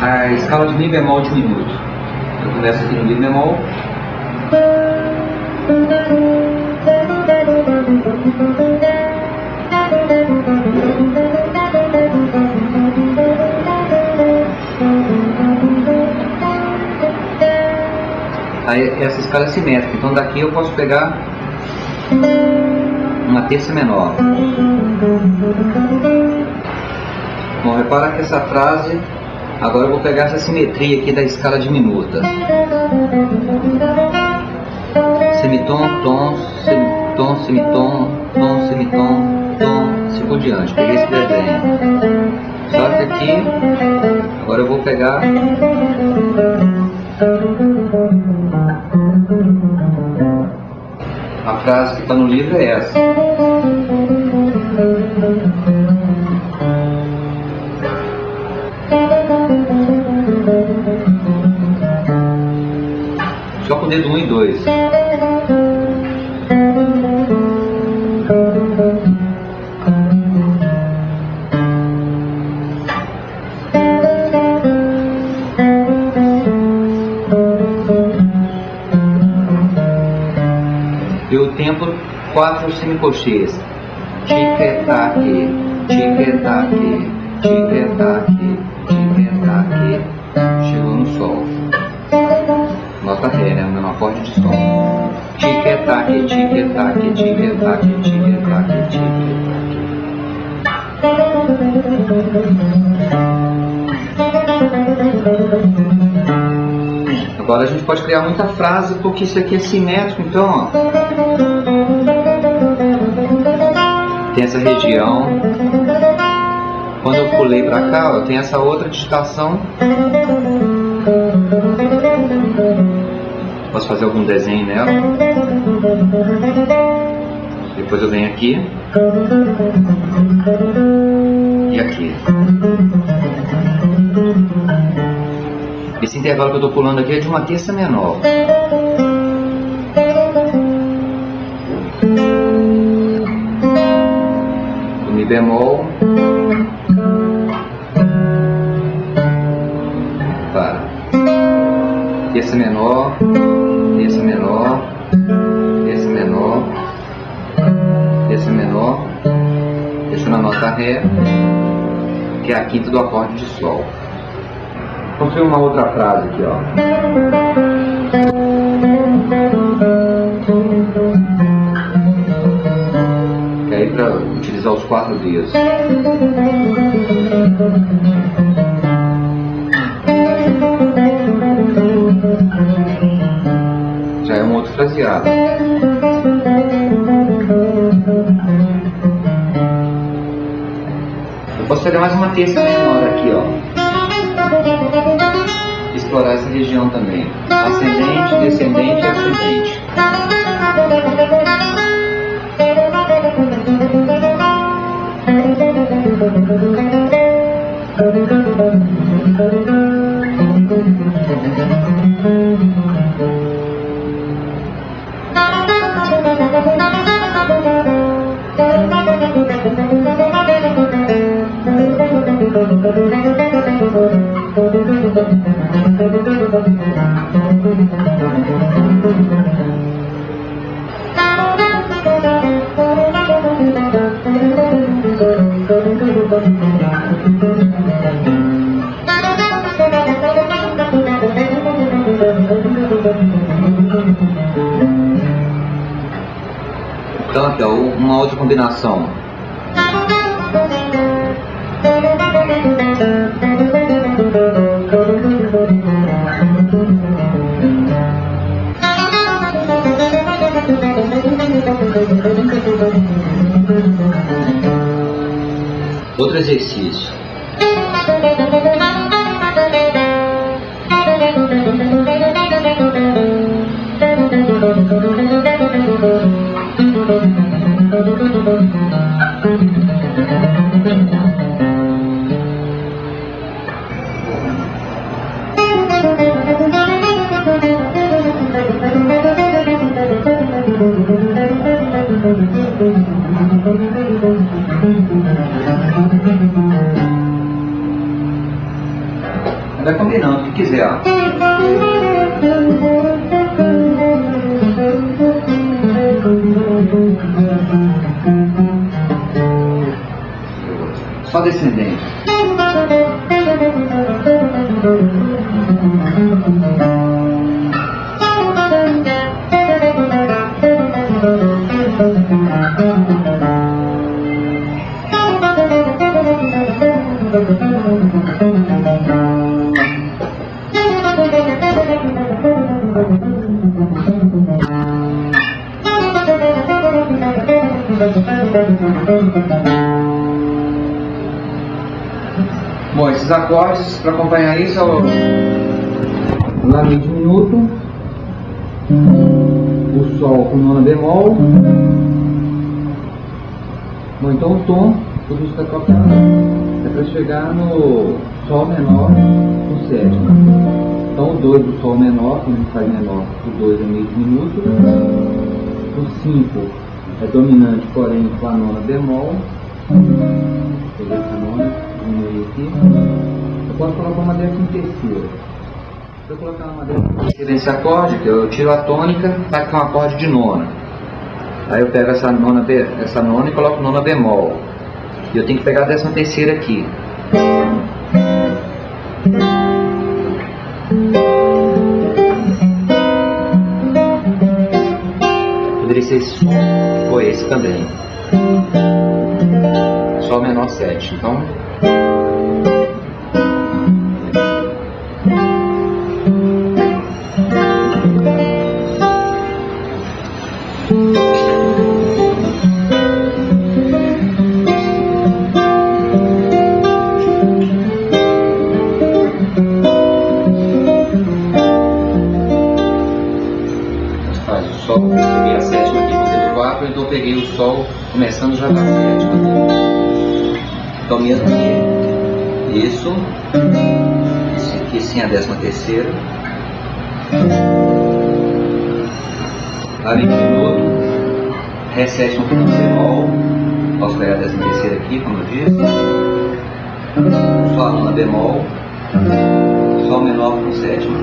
a escala de Mi bemol diminuto. Eu começo aqui no Mi bemol. Aí essa escala é simétrica, então daqui eu posso pegar uma terça menor. Bom, repara que essa frase, agora eu vou pegar essa simetria aqui da escala diminuta. Semitom, tom, semitom, semitom, tom, semitom, tom, assim por diante. Peguei esse desenho. Só que aqui, agora eu vou pegar a frase que está no livro é essa. Dedo 1 um e 2. E o tempo, quatro semicolcheias. Tic-tac, tic-tac, tic-tac, Nota Ré, né? Menor acorde de sol. Tic-tac, tic-tac, tic-tac, tic-tac, tic-tac. Agora a gente pode criar muita frase porque isso aqui é simétrico, então ó, tem essa região. Quando eu pulei para cá, ó, tem essa outra digitação. Posso fazer algum desenho nela. Depois eu venho aqui e aqui. Esse intervalo que eu estou pulando aqui é de uma terça menor. Do Mi bemol. Para. Terça menor, terça menor, terça menor, terça menor. Deixo na nota Ré, que é a quinta do acorde de Sol. Vamos ver uma outra frase aqui, ó. Que é aí para utilizar os quatro dedos. Fraseado. Eu posso pegar mais uma terça menor aqui, ó explorar essa região também. Ascendente, descendente e ascendente. Uma outra combinação. Outro exercício. Vai combinando o que quiser. Só descendente. Bom, esses acordes para acompanhar isso é o Lá diminuto, o Sol com nona bemol, Bom, então o tom a gente está tocando. É para chegar no Sol menor com sétima. Então o 2 do Sol menor, quando a gente faz menor, o 2 é meio diminuto, o 5 é dominante, porém com a nona bemol. Pegar essa nona, diminuir aqui. Eu posso colocar uma décima terceira. Se eu colocar uma décima terceira nesse acorde, eu tiro a tônica, vai ficar um acorde de nona. Aí eu pego essa nona, essa nona e coloco nona bemol. E eu tenho que pegar a décima terceira aqui. Poderia ser som, ou esse também. Sol menor 7. Então. Sol começando já da sétima. Então mesmo aqui, isso, esse aqui sim a décima terceira. Lá vem minuto, Ré sétima com bemol, posso pegar a décima terceira aqui, como eu disse. Sol nona bemol, Sol menor com sétima.